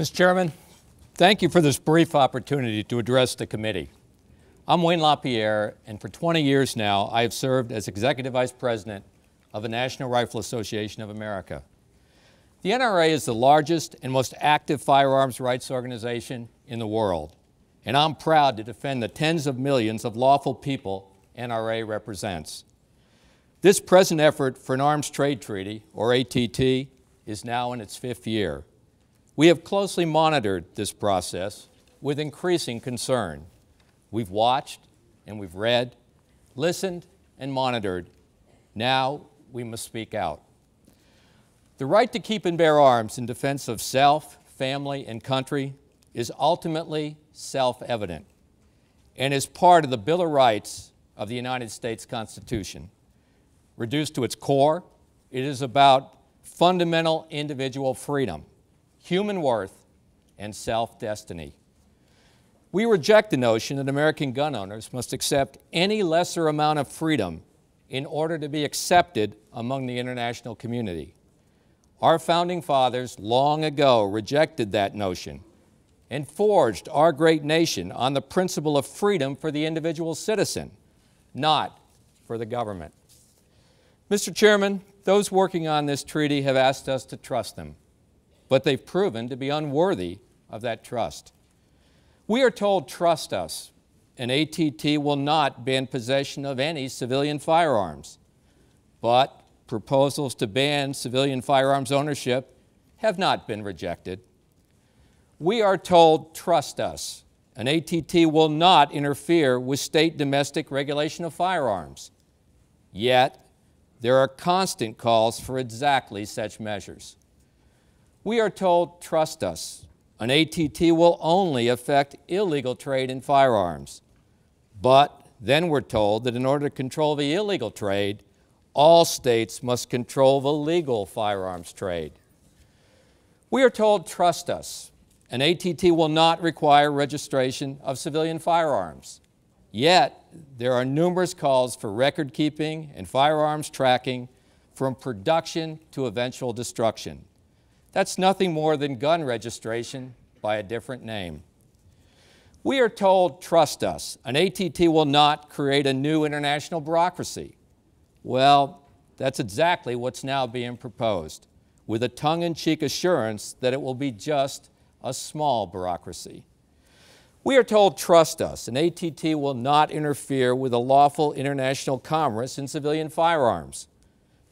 Mr. Chairman, thank you for this brief opportunity to address the committee. I'm Wayne LaPierre, and for 20 years now, I have served as Executive Vice President of the National Rifle Association of America. The NRA is the largest and most active firearms rights organization in the world, and I'm proud to defend the tens of millions of lawful people NRA represents. This present effort for an arms trade treaty, or ATT, is now in its fifth year. We have closely monitored this process with increasing concern. We've watched and we've read, listened and monitored. Now we must speak out. The right to keep and bear arms in defense of self, family, and country is ultimately self-evident and is part of the Bill of Rights of the United States Constitution. Reduced to its core, it is about fundamental individual freedom, human worth, and self-destiny. We reject the notion that American gun owners must accept any lesser amount of freedom in order to be accepted among the international community. Our founding fathers long ago rejected that notion and forged our great nation on the principle of freedom for the individual citizen, not for the government. Mr. Chairman, those working on this treaty have asked us to trust them, but they've proven to be unworthy of that trust. We are told, trust us, and ATT will not ban possession of any civilian firearms. But proposals to ban civilian firearms ownership have not been rejected. We are told, trust us, and ATT will not interfere with state domestic regulation of firearms. Yet, there are constant calls for exactly such measures. We are told, trust us, an ATT will only affect illegal trade in firearms. But then we're told that in order to control the illegal trade, all states must control the legal firearms trade. We are told, trust us, an ATT will not require registration of civilian firearms. Yet, there are numerous calls for record keeping and firearms tracking from production to eventual destruction. That's nothing more than gun registration by a different name. We are told, trust us, an ATT will not create a new international bureaucracy. Well, that's exactly what's now being proposed, with a tongue-in-cheek assurance that it will be just a small bureaucracy. We are told, trust us, an ATT will not interfere with a lawful international commerce in civilian firearms,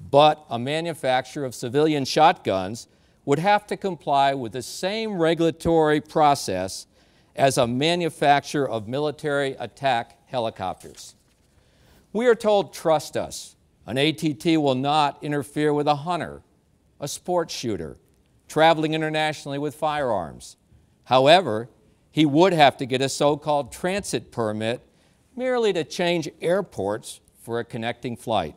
but a manufacturer of civilian shotguns would have to comply with the same regulatory process as a manufacturer of military attack helicopters. We are told, trust us, an ATT will not interfere with a hunter, a sports shooter, traveling internationally with firearms. However, he would have to get a so-called transit permit merely to change airports for a connecting flight.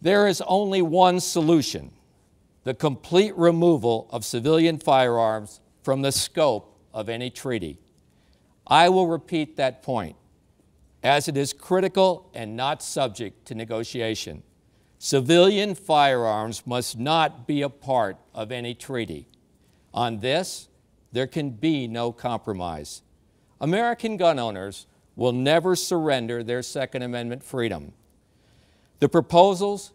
There is only one solution the complete removal of civilian firearms from the scope of any treaty. I will repeat that point, as it is critical and not subject to negotiation. Civilian firearms must not be a part of any treaty. On this, there can be no compromise. American gun owners will never surrender their Second Amendment freedom. The proposals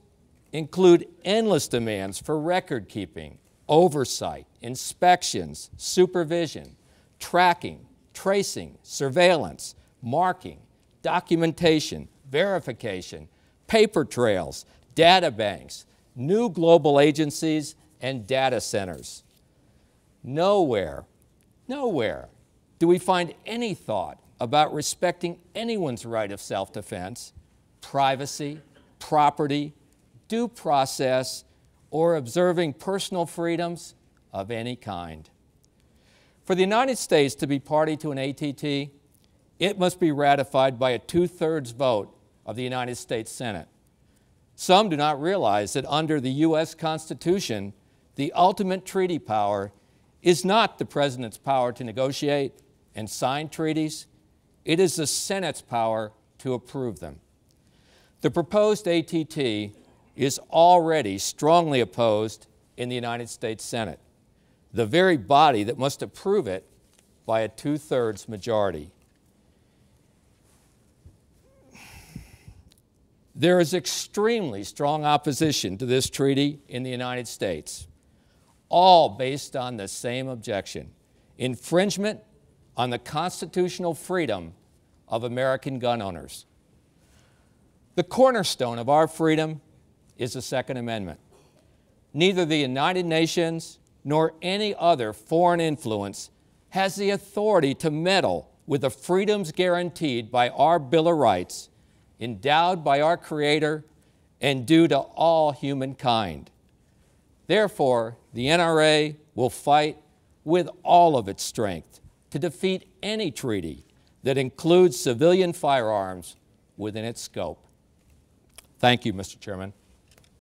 include endless demands for record keeping, oversight, inspections, supervision, tracking, tracing, surveillance, marking, documentation, verification, paper trails, data banks, new global agencies, and data centers. Nowhere, nowhere do we find any thought about respecting anyone's right of self-defense, privacy, property, due process, or observing personal freedoms of any kind. For the United States to be party to an ATT, it must be ratified by a two-thirds vote of the United States Senate. Some do not realize that under the U.S. Constitution, the ultimate treaty power is not the President's power to negotiate and sign treaties, it is the Senate's power to approve them. The proposed ATT is already strongly opposed in the United States Senate. the very body that must approve it by a two thirds majority. There is extremely strong opposition to this treaty in the United States, all based on the same objection infringement on the constitutional freedom of American gun owners. The cornerstone of our freedom is the Second Amendment. Neither the United Nations nor any other foreign influence has the authority to meddle with the freedoms guaranteed by our Bill of Rights, endowed by our Creator and due to all humankind. Therefore, the NRA will fight with all of its strength to defeat any treaty that includes civilian firearms within its scope. Thank you, Mr. Chairman.